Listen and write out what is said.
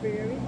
Very